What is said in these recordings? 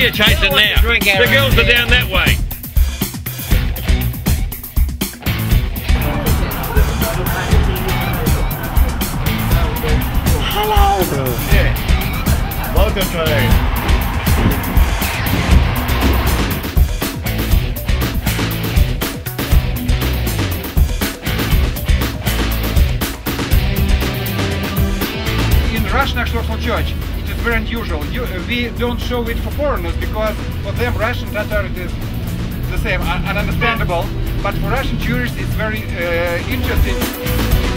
want to get The around girls are down that way. Hello. Yeah. Welcome to in Russian Orthodox Church, it is very unusual. You, we don't show it for foreigners because for them Russian Tatar is the same and and understandable. But for Russian tourists it's very uh, interesting.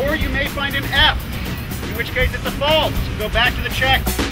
Or you may find an F, in which case it's a fault. Go back to the check.